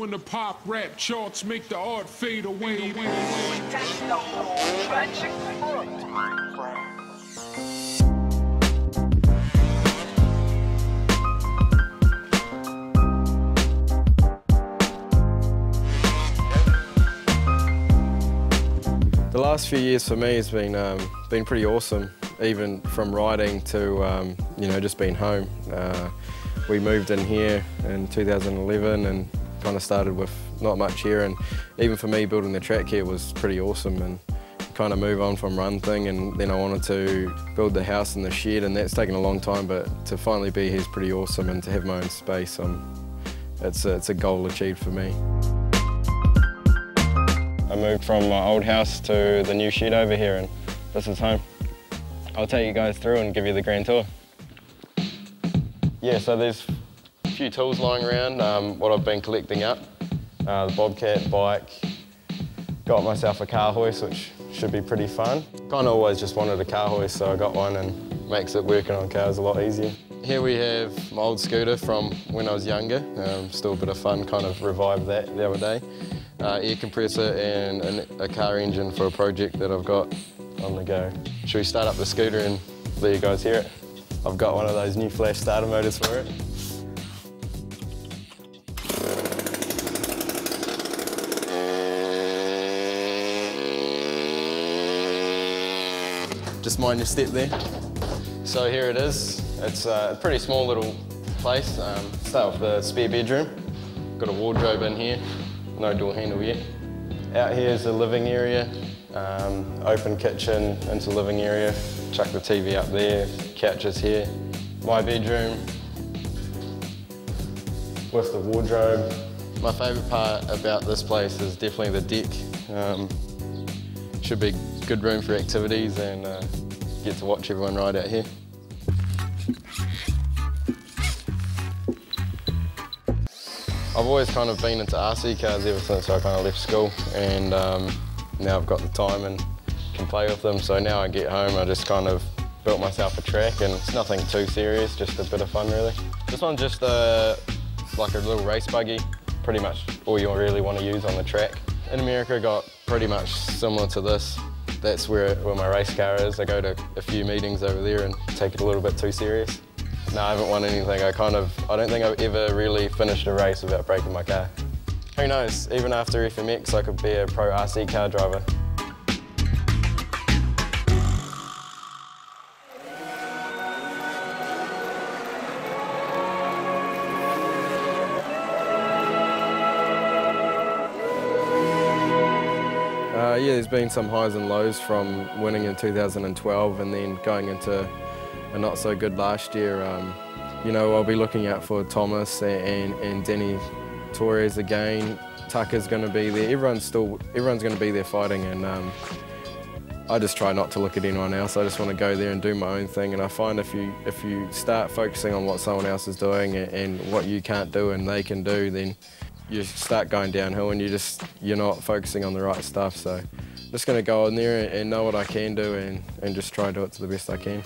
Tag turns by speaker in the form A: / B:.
A: When the pop rap charts make the art fade away.
B: That's the whole tragic point.
C: The last few years for me has been um, been pretty awesome, even from riding to um, you know just being home. Uh, we moved in here in 2011 and kind of started with not much here, and even for me building the track here was pretty awesome and kind of move on from run thing and then I wanted to build the house and the shed and that's taken a long time but to finally be here is pretty awesome and to have my own space um, it's, a, it's a goal achieved for me. I moved from my old house to the new shed over here and this is home. I'll take you guys through and give you the grand tour. Yeah, so there's few tools lying around, um, what I've been collecting up. Uh, the Bobcat bike, got myself a car hoist which should be pretty fun. Kind of always just wanted a car hoist so I got one and makes it working on cars a lot easier. Here we have my old scooter from when I was younger, um, still a bit of fun, kind of revived that the other day uh, air compressor and a, a car engine for a project that I've got on the go. Should we start up the scooter and let you guys hear it? I've got one of those new flash starter motors for it. Just mind your step there. So here it is. It's a pretty small little place. Um, start with the spare bedroom. Got a wardrobe in here, no door handle yet. Out here is the living area, um, open kitchen into living area, chuck the TV up there, couches here. My bedroom with the wardrobe. My favourite part about this place is definitely the deck. Um, should be good room for activities and uh, get to watch everyone ride out here. I've always kind of been into RC cars ever since I kind of left school and um, now I've got the time and can play with them. So now I get home, I just kind of built myself a track and it's nothing too serious, just a bit of fun really. This one's just uh, like a little race buggy, pretty much all you really want to use on the track. In America got pretty much similar to this. That's where, where my race car is. I go to a few meetings over there and take it a little bit too serious. No, I haven't won anything. I kind of, I don't think I've ever really finished a race without breaking my car. Who knows, even after FMX, I could be a pro RC car driver. Yeah, there's been some highs and lows from winning in 2012 and then going into a not so good last year. Um, you know, I'll be looking out for Thomas and, and Dany Torres again. Tucker's going to be there. Everyone's still, everyone's going to be there fighting, and um, I just try not to look at anyone else. I just want to go there and do my own thing. And I find if you if you start focusing on what someone else is doing and, and what you can't do and they can do, then you start going downhill and you just you're not focusing on the right stuff. So I'm just going to go in there and, and know what I can do and, and just try and do it to the best I can.